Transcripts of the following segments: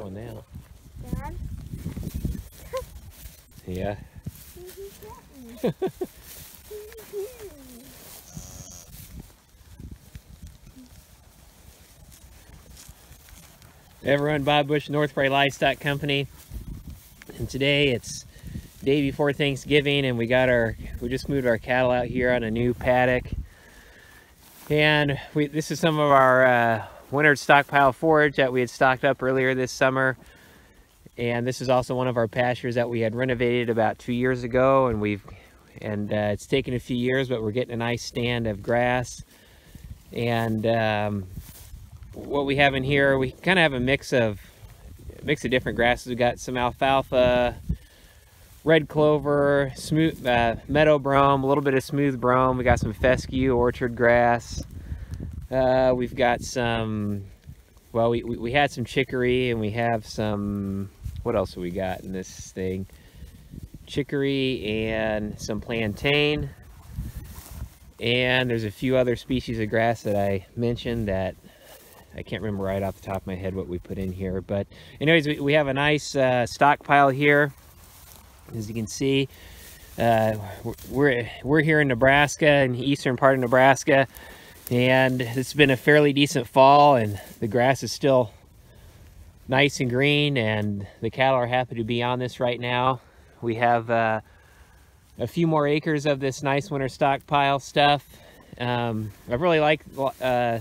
one now. Dad? Yeah. Everyone, Bob Bush, North Prairie Livestock Company. And today it's day before Thanksgiving and we got our, we just moved our cattle out here on a new paddock. And we, this is some of our uh, winter stockpile forage that we had stocked up earlier this summer. And this is also one of our pastures that we had renovated about two years ago and we've, and uh, it's taken a few years, but we're getting a nice stand of grass. And um, what we have in here, we kind of have a mix of mix of different grasses. We got some alfalfa, red clover, smooth uh, meadow brome, a little bit of smooth brome. We got some fescue, orchard grass. Uh, we've got some, well, we, we, we had some chicory and we have some, what else have we got in this thing? Chicory and some plantain. And there's a few other species of grass that I mentioned that I can't remember right off the top of my head what we put in here. But anyways, we, we have a nice uh, stockpile here. As you can see, uh, we're, we're here in Nebraska, in the eastern part of Nebraska. And it's been a fairly decent fall and the grass is still nice and green and the cattle are happy to be on this right now. We have uh, a few more acres of this nice winter stockpile stuff. Um, I really like uh,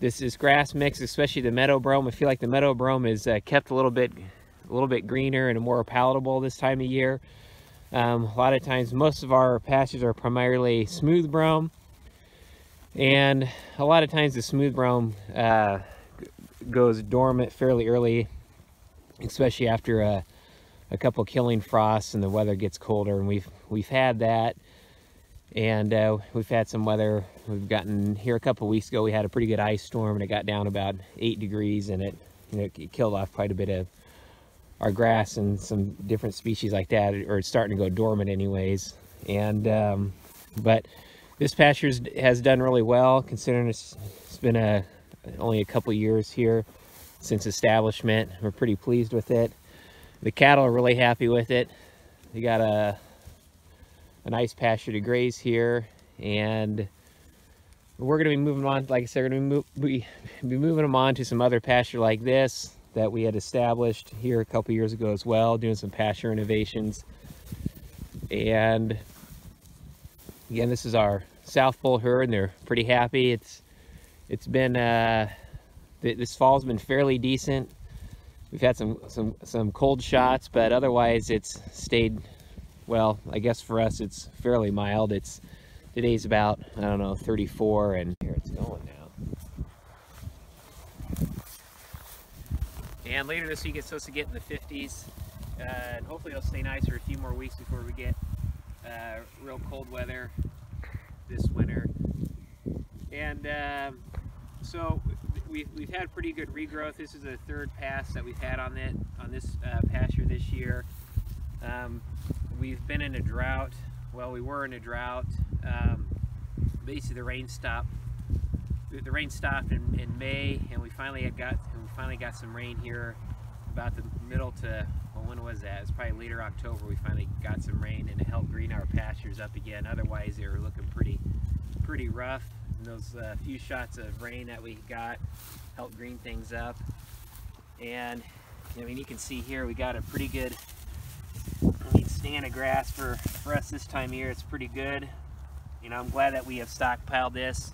this is grass mix, especially the meadow brome. I feel like the meadow brome is uh, kept a little bit, a little bit greener and more palatable this time of year. Um, a lot of times, most of our pastures are primarily smooth brome, and a lot of times the smooth brome uh, goes dormant fairly early, especially after a, a couple killing frosts and the weather gets colder. And we've we've had that. And uh, we've had some weather. We've gotten here a couple weeks ago we had a pretty good ice storm and it got down about eight degrees and it, you know, it killed off quite a bit of our grass and some different species like that or it's starting to go dormant anyways. And um, but this pasture has done really well considering it's, it's been a only a couple years here since establishment. We're pretty pleased with it. The cattle are really happy with it. We got a a nice pasture to graze here and we're going to be moving on like I said we're going to be, be moving them on to some other pasture like this that we had established here a couple years ago as well doing some pasture innovations and again this is our South Poll herd and they're pretty happy it's it's been uh, this fall's been fairly decent we've had some some some cold shots but otherwise it's stayed well, I guess for us it's fairly mild. It's today's about, I don't know, 34 and here it's going now. And later this week it's supposed to get in the 50s. Uh, and hopefully it'll stay nice for a few more weeks before we get uh, real cold weather this winter. And um, so we've, we've had pretty good regrowth. This is the third pass that we've had on it on this uh, pasture this year. Um, we've been in a drought. Well, we were in a drought. Um, basically, the rain stopped. The rain stopped in, in May, and we finally had got we finally got some rain here about the middle to when was that? It was probably later October. We finally got some rain, and it helped green our pastures up again. Otherwise, they were looking pretty pretty rough. And those uh, few shots of rain that we got helped green things up. And I mean, you can see here we got a pretty good stand of grass for, for us this time of year. It's pretty good. You know, I'm glad that we have stockpiled this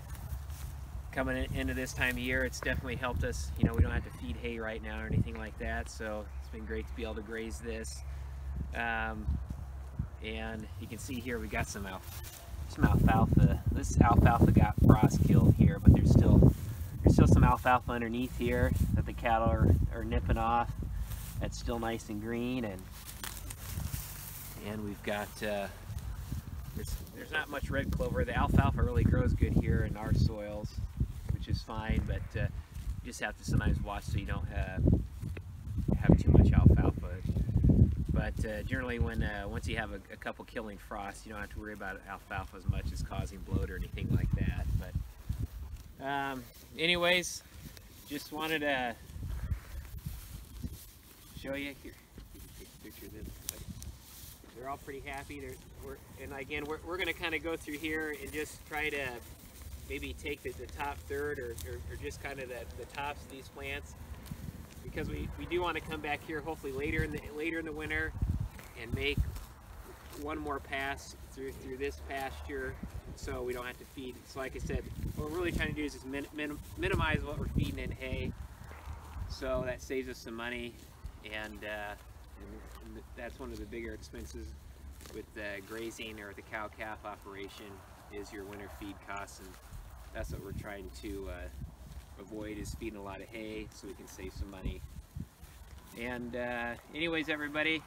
coming into this time of year. It's definitely helped us. You know, we don't have to feed hay right now or anything like that. So it's been great to be able to graze this. Um, and you can see here we got some, some alfalfa. This alfalfa got frost killed here, but there's still there's still some alfalfa underneath here that the cattle are, are nipping off. That's still nice and green and and we've got uh, there's, there's not much red clover. The alfalfa really grows good here in our soils, which is fine, but uh, you just have to sometimes watch so you don't have, have too much alfalfa. But uh, generally, when uh, once you have a, a, couple killing frosts, you don't have to worry about alfalfa as much as causing bloat or anything like that. But um, anyways, just wanted to show you here. Picture them. They're all pretty happy. They're, and again, we're, we're going to kind of go through here and just try to maybe take the, the top third or, or, or just kind of the, the tops of these plants. Because we, we do want to come back here hopefully later in the later in the winter and make one more pass through through this pasture so we don't have to feed. So like I said what we're really trying to do is just min, min, minimize what we're feeding in hay. So that saves us some money and, uh, and, and that's one of the bigger expenses with the grazing or the cow calf operation is your winter feed costs and that's what we're trying to uh, avoid is feeding a lot of hay so we can save some money. And uh, anyways everybody